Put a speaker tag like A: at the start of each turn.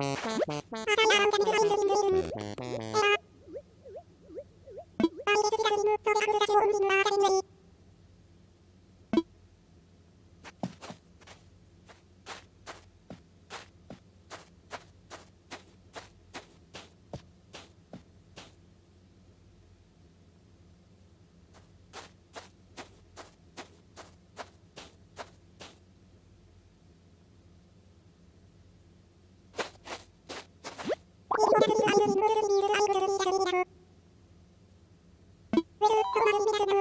A: Thank you. 何?